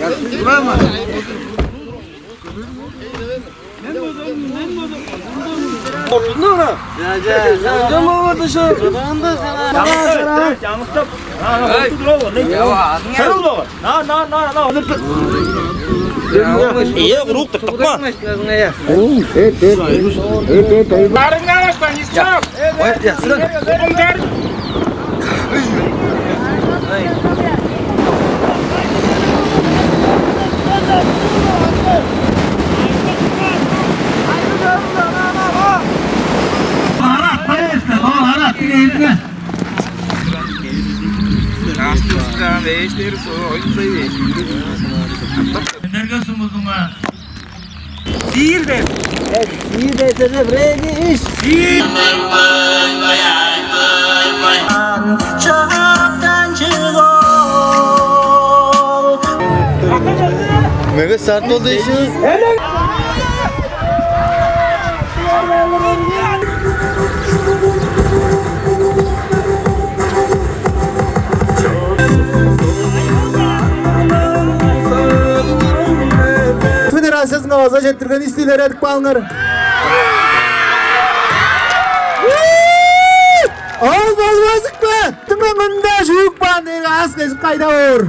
Yardım var mı? Korktun mu? Yanacağım ama dışarı. Yanında sana. Yanında sana. Yanlıkta. Sarıl baba. Na na na na. İyi grup tuttuk mu? Evet evet. Evet evet. Barınlar ben istiyorum. Evet. Sıra. వేసినారు సోయింది Sihir de. Evet, sihir de sana buraya geç. Saat oldu işiniz. жаңа сіздің ауызға жеттірген істейлер едік балыңыр ол болмасық па жүк қайда ор